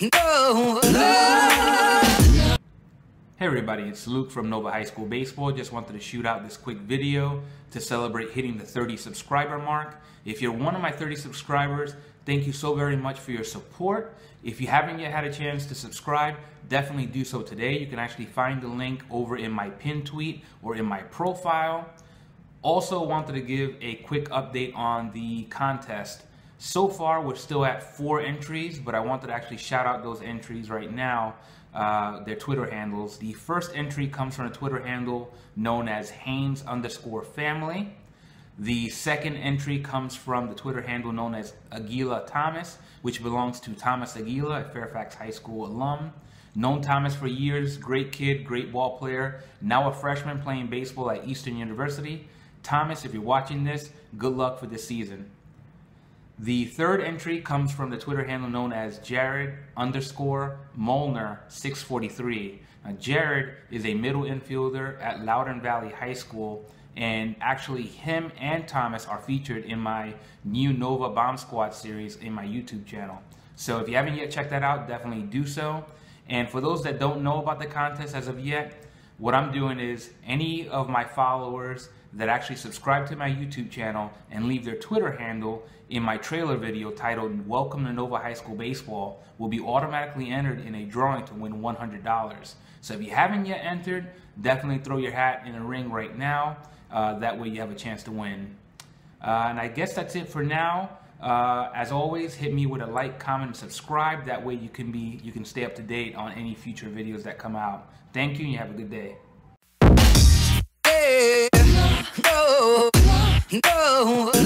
no. Hey everybody, it's Luke from Nova High School Baseball. Just wanted to shoot out this quick video to celebrate hitting the 30 subscriber mark. If you're one of my 30 subscribers, thank you so very much for your support. If you haven't yet had a chance to subscribe, definitely do so today. You can actually find the link over in my pin tweet or in my profile. Also wanted to give a quick update on the contest. So far, we're still at four entries, but I wanted to actually shout out those entries right now, uh, their Twitter handles. The first entry comes from a Twitter handle known as Haynes underscore family. The second entry comes from the Twitter handle known as Aguila Thomas, which belongs to Thomas Aguila, a Fairfax High School alum. Known Thomas for years, great kid, great ball player, now a freshman playing baseball at Eastern University. Thomas, if you're watching this, good luck for this season. The third entry comes from the Twitter handle known as Jared underscore Molnar 643. Now, Jared is a middle infielder at Loudoun Valley High School, and actually, him and Thomas are featured in my new Nova Bomb Squad series in my YouTube channel. So, if you haven't yet checked that out, definitely do so. And for those that don't know about the contest as of yet, what I'm doing is any of my followers that actually subscribe to my YouTube channel and leave their Twitter handle in my trailer video titled Welcome to Nova High School Baseball will be automatically entered in a drawing to win $100. So if you haven't yet entered, definitely throw your hat in the ring right now. Uh, that way you have a chance to win. Uh, and I guess that's it for now. Uh, as always, hit me with a like, comment, and subscribe. That way you can be you can stay up to date on any future videos that come out. Thank you and you have a good day. No, no.